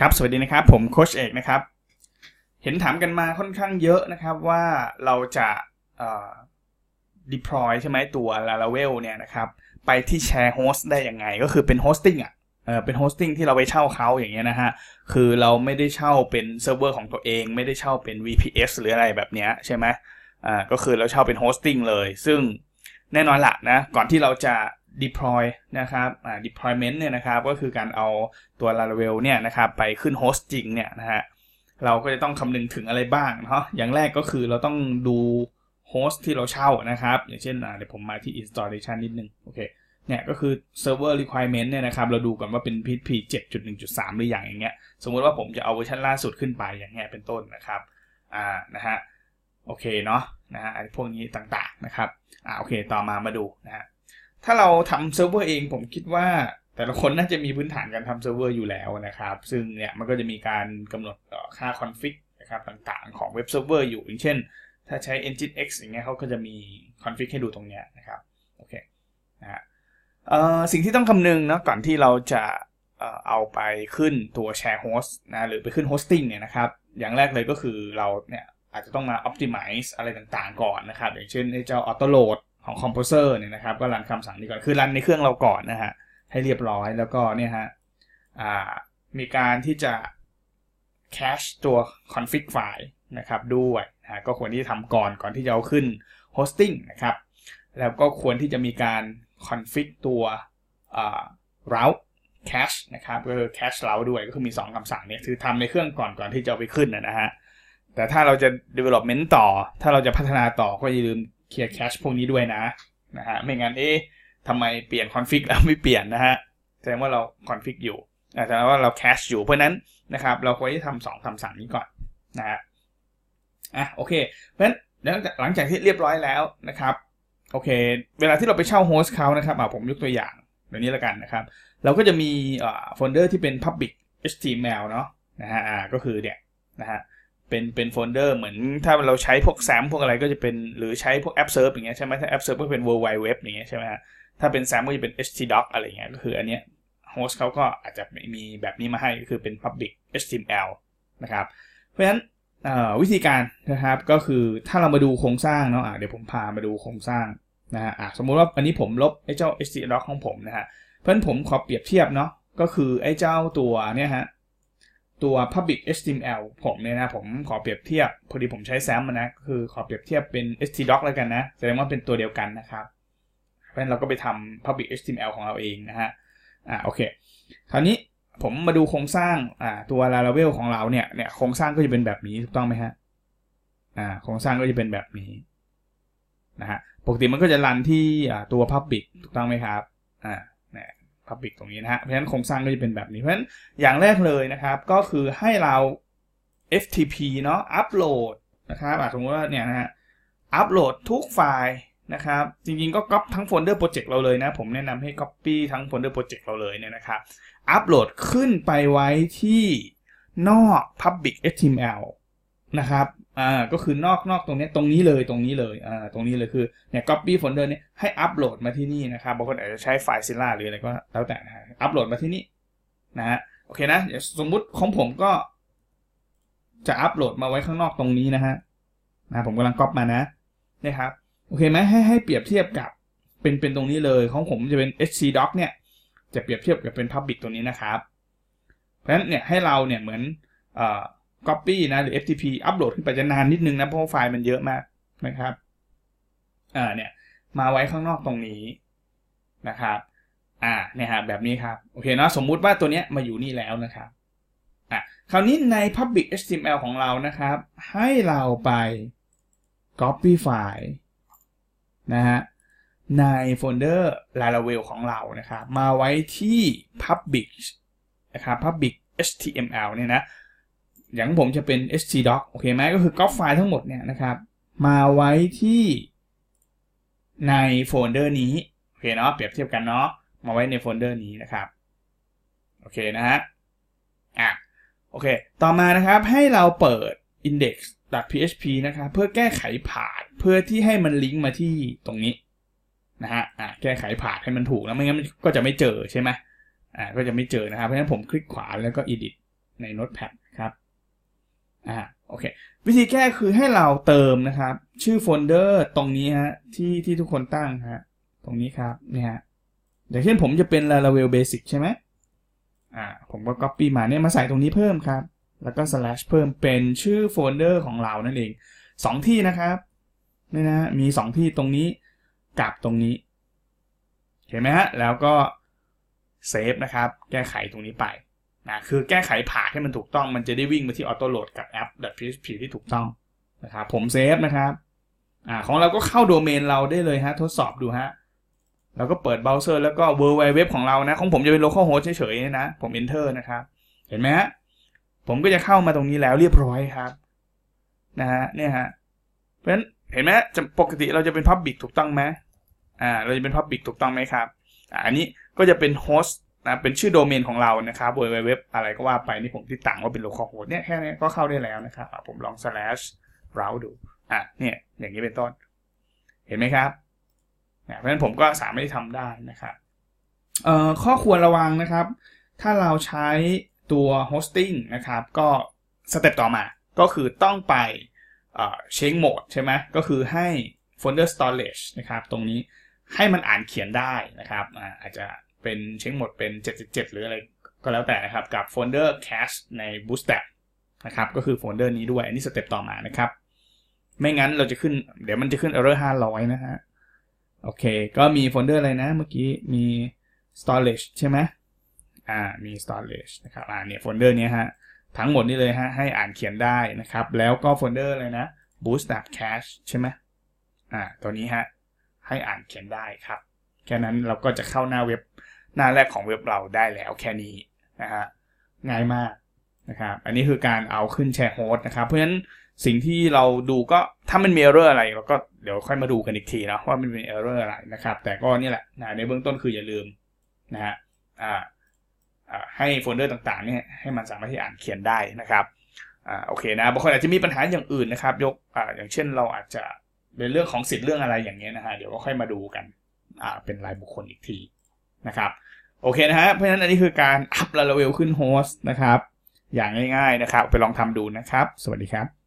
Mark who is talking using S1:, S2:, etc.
S1: ครับ สวัสดีนะครับ ผมโคชเอกนะครับ เห็นถามกันมาค่อนข้างเยอะนะครับว่าเราจะเอ่อ deploy ใช่ไหมตัว Laravel เนี่ยนะครับ ไปที่ share host ได้ยังไง ก็คือเป็น hosting อะเออเป็น hosting ที่เราไปเช่าเขาอย่างเงี้ยนะฮะ คือเราไม่ได้เช่าเป็นเซิร์ฟเวอร์ของตัวเอง ไม่ได้เช่าเป็น VPS หรืออะไรแบบเนี้ยใช่ไหมอ่าก็คือเราเช่าเป็น hosting เลย ซึ่งแน่นอนละนะ ก่อนที่เราจะ deploy นะครับอ่า deployment เนี่ยนะครับ ก็คือการเอาตัว Laravel เนี่ยนะครับไปขึ้น host จริงเนี่ยนะฮะ เราก็จะต้องคำนึงถึงอะไรบ้างเนาะ อย่างแรกก็คือเราต้องดู host ที่เราเช่านะครับ อย่างเช่นอ่าเดี๋ยวผมมาที่ installation นิดนึง โอเค เนี่ยก็คือ server requirement เนี่ยนะครับ เราดูก่อนว่าเป็น PHP 7.1.3 หรืออย่างอย่างเงี้ย สมมติว่าผมจะเอาเวอร์ชันล่าสุดขึ้นไปอย่างเงี้ยเป็นต้นนะครับ อ่า นะฮะ โอเคเนาะ นะฮะไอ้พวกนี้ต่างๆนะครับ อ่า โอเค ต่อมามาดูนะฮะ ถ้าเราทำเซิร์ฟเวอร์เองผมคิดว่าแต่ละคนน่าจะมีพื้นฐานการทำเซิร์ฟเวอร์อยู่แล้วนะครับ ซึ่งเนี่ยมันก็จะมีการกำหนดค่า config นะครับต่างๆของเว็บเซิร์ฟเวอร์อยู่อย่างเช่น ถ้าใช้ Nginx อย่างเงี้ยเขาก็จะมี config ให้ดูตรงเนี้ยนะครับโอเคนะฮะสิ่งที่ต้องคำนึงนะก่อนที่เราจะเอาไปขึ้นตัว share host นะหรือไปขึ้น hosting เนี่ยนะครับ อย่างแรกเลยก็คือเราเนี่ยอาจจะต้องมา optimize อะไรต่างๆก่อนนะครับ อย่างเช่นไอ้เจ้า auto load ของ Composer เนี่ยนะครับก็รันคำสั่งนี้ก่อนคือรันในเครื่องเราก่อนนะฮะให้เรียบร้อยแล้วก็เนี่ยฮะมีการที่จะ cache ตัว config file นะครับด้วยนะก็ควรที่จะทำก่อนก่อนที่จะเอาขึ้น hosting นะครับแล้วก็ควรที่จะมีการ config ตัว route cache นะครับก็คือ cache route ด้วยก็คือมี 2คำสั่งเนี่ยคือทำในเครื่องก่อนก่อนที่จะเอาไปขึ้นนะฮะแต่ถ้าเราจะ development ต่อ ถ้าเราจะพัฒนาต่อก็อย่าลืม clear cache พวกนี้ด้วยนะนะฮะไม่งั้นเอ๊ะทำไมเปลี่ยน config แล้วไม่เปลี่ยนนะฮะแสดงว่าเรา config อยู่แสดงว่าเรา cache อยู่เพราะนั้นนะครับเราควรที่ทำสองคำสั่งนี้ก่อนนะฮะอะโอเคเพราะฉะนั้นหลังจากที่เรียบร้อยแล้วนะครับโอเค เวลาที่เราไปเช่า host เขานะครับอ่าผมยกตัวอย่างแบบนี้แล้วกันนะครับ เราก็จะมีอ่าโฟลเดอร์ที่เป็น public html เนาะนะฮะก็คือเนี่ยนะฮะ เป็นเป็นโฟลเดอร์เหมือนถ้าเราใช้พวก XAMPP พวกอะไรก็จะเป็นหรือใช้พวก AppServ อย่างเงี้ยใช่ไหมถ้า AppServ ก็เป็น World Wide Web อย่างเงี้ยใช่ไหมฮะถ้าเป็น XAMPP ก็จะเป็น htdoc อะไรเงี้ยก็คืออันเนี้ย host เขาก็อาจจะมีแบบนี้มาให้ก็คือเป็น public html นะครับเพราะฉะนั้นวิธีการนะครับก็คือถ้าเรามาดูโครงสร้างเนาะะเดี๋ยวผมพามาดูโครงสร้างนะฮะสมมุติว่าอันนี้ผมลบไอ้เจ้า htdoc ของผมนะฮะเพราะฉะนั้นผมขอเปรียบเทียบเนาะก็คือไอ้เจ้าตัวเนี่ยฮะ ตัว public html ผมเนี่ยนะผมขอเปรียบเทียบ พอดีผมใช้แซมมานะคือขอเปรียบเทียบเป็น htdoc แล้วกันนะแสดงว่าเป็นตัวเดียวกันนะครับเพราะฉะนั้นเราก็ไปทำ public html ของเราเองนะฮะอ่าโอเคคราวนี้ผมมาดูโครงสร้างอ่าตัว laravel ของเราเนี่ยเนี่ยโครงสร้างก็จะเป็นแบบนี้ถูกต้องไหมฮะอ่าโครงสร้างก็จะเป็นแบบนี้นะฮะปกติมันก็จะรันที่อ่าตัว public ถูกต้องไหมครับอ่า Public ตรงนี้นะฮะ เพราะฉะนั้นโครงสร้างก็จะเป็นแบบนี้ เพราะฉะนั้นอย่างแรกเลยนะครับ ก็คือให้เรา FTP เนาะอัปโหลดนะครับสมมติว่าเนี่ยนะฮะอัปโหลดทุกไฟล์นะครับ จริงๆก็ก๊อปทั้งโฟลเดอร์โปรเจกต์เราเลยนะ ผมแนะนำให้ Copy ทั้งโฟลเดอร์โปรเจกต์เราเลยเนี่ยนะครับ อัปโหลดขึ้นไปไว้ที่นอก Public HTML นะครับอ่าก็คือนอกนอกตรงนี้ตรงนี้เลยตรงนี้เลยอ่าตรงนี้เลยคือเนี่ย copy folder นี้ให้อัปโหลดมาที่นี่นะครับบางคนอาจจะใช้ไฟล์ซิล่าหรืออะไรก็แล้วแต่นะอัปโหลดมาที่นี่นะฮะโอเคนะสมมุติของผมก็ จะอัปโหลดมาไว้ข้างนอกตรงนี้นะฮะนะผมกำลังก๊อปมานะนะครับโอเคไหมให้ให้เปรียบเทียบกับเป็นเป็นตรงนี้เลยของผมจะเป็น htdoc เนี่ยจะเปรียบเทียบกับเป็น public ตัวนี้นะครับ เพราะฉะนั้นเนี่ยให้เราเนี่ยเหมือนเอ่อ Copy นะหรือ FTP อัปโหลดขึ้นไปจะนานนิดนึงนะ เพราะไฟล์มันเยอะมากนะครับอ่าเนี่ยมาไว้ข้างนอกตรงนี้นะครับอ่าเนี่ยฮะแบบนี้ครับโอเคเนาะสมมุติว่าตัวเนี้ยมาอยู่นี่แล้วนะครับอะคราวนี้ใน Public HTML ของเรานะครับ ให้เราไป Copy ไฟล์นะฮะในโฟลเดอร์ Laravel ของเรานะครับ มาไว้ที่ Public นะครับ Public HTML เนี่ยนะ อย่างผมจะเป็น htdoc โอเคไหมก็คือก๊อปไฟล์ทั้งหมดเนี่ยนะครับ มาไว้ที่ในโฟลเดอร์นี้โอเคเนาะเปรียบเทียบกันเนาะมาไว้ในโฟลเดอร์นี้นะครับโอเคนะฮะอะโอเค ต่อมานะครับให้เราเปิด index.php นะครับเพื่อแก้ไขผ่านเพื่อที่ให้มันลิงก์มาที่ตรงนี้นะฮะอะแก้ไขผ่านให้มันถูกแล้วไม่งั้นก็จะไม่เจอใช่ไหมอ่าก็จะไม่เจอนะครับเพราะฉะนั้นผมคลิกขวาแล้วก็ edit ใน Notepad อ่าโอเค วิธีแก้คือให้เราเติมนะครับ ชื่อโฟลเดอร์ตรงนี้ฮะที่ที่ทุกคนตั้งฮะตรงนี้ครับเนี่ฮะอย่างเช่นผมจะเป็น Laravel Basic ใช่ไหมอ่าผมก็ Copy มาเนี่ยมาใส่ตรงนี้เพิ่มครับ แล้วก็ slash เพิ่มเป็นชื่อโฟลเดอร์ของเรานั่นเองสองที่นะครับนี่นะมีสองที่ตรงนี้กับตรงนี้เห็นไหมฮะแล้วก็เซฟนะครับ แก้ไขตรงนี้ไป นะคือแก้ไข path ให้มันถูกต้องมันจะได้วิ่งมาที่ออโต้โหลดกับแอป .php ที่ถูกต้องนะครับผมเซฟนะครับอ่าของเราก็เข้าโดเมนเราได้เลยฮะ ทดสอบดูฮะ แล้วก็เปิดเบราว์เซอร์แล้วก็ w w w ของเรานะ ของผมจะเป็น localhost เฉยๆนะ ผม enter นะครับ เห็นไหมฮะ ผมก็จะเข้ามาตรงนี้แล้วเรียบร้อยครับ นะฮะเนี่ยฮะ เพราะฉะนั้นเห็นไหมจะปกติเราจะเป็น Public ถูกต้องไหมอ่า เราจะเป็น Public ถูกต้องไหมครับ อ่าอันนี้ก็จะเป็น Host นะเป็นชื่อโดเมนของเรานะครับ www อะไรก็ว่าไปนี่ผมที่ต่างว่าเป็น localhost เนี่ยแค่นี้ก็เข้าได้แล้วนะครับ ผมลอง slash browse ดูอะเนี่ยอย่างนี้เป็นต้น เห็นไหมครับเพราะฉะนั้นผมก็สามารถทำได้นะครับเอ่อข้อควรระวังนะครับ ถ้าเราใช้ตัว hosting นะครับ ก็ step ต่อมาก็คือต้องไปเอ่อ change mode ใช่ไหมก็คือให้ folder storage นะครับ ตรงนี้ให้มันอ่านเขียนได้นะครับอาจจะ เป็นเซ็ตโหมดเป็น777 หรืออะไรก็แล้วแต่นะครับ กับโฟลเดอร์ cache ใน bootstrap นะครับ ก็คือโฟลเดอร์นี้ด้วย อันนี้ step ต่อมานะครับ ไม่งั้นเราจะขึ้น เดี๋ยวมันจะขึ้น error 500 นะฮะ โอเค ก็มีโฟลเดอร์อะไรนะ เมื่อกี้ มี storage ใช่ไหมอ่า มี storage นะครับ อ่า เนี่ยโฟลเดอร์นี้ฮะ ทั้งหมดนี่เลยฮะ ให้อ่านเขียนได้นะครับ แล้วก็โฟลเดอร์อะไรนะ bootstrap cache ใช่ไหมอ่า ตัวนี้ฮะ ให้อ่านเขียนได้ครับ แค่นั้นเราก็จะเข้าหน้าเว็บหน้าแรกของเว็บเราได้แล้วแค่นี้นะฮะง่ายมากนะครับอันนี้คือการเอาขึ้น share host นะครับ เพราะฉะนั้นสิ่งที่เราดูก็ถ้ามันมี error อะไรเราก็เดี๋ยวค่อยมาดูกันอีกทีนะว่ามันมี error อะไรนะครับ แต่ก็นี่แหละนะในเบื้องต้นคืออย่าลืมนะฮะอ่าให้โฟลเดอร์ต่างๆเนี่ยให้มันสามารถที่อ่านเขียนได้นะครับอ่าโอเคนะบางคนอาจจะมีปัญหาอย่างอื่นนะครับ ยกอ่าอย่างเช่นเราอาจจะเป็นเรื่องของสิทธิ์เรื่องอะไรอย่างเงี้ยนะฮะเดี๋ยวก็ค่อยมาดูกัน เป็นรายบุคคลอีกทีนะครับโอเคนะฮะเพราะฉะนั้นอันนี้คือการอัพลาเวลขึ้นโฮสต์นะครับ อย่างง่ายๆนะครับ ไปลองทำดูนะครับ สวัสดีครับ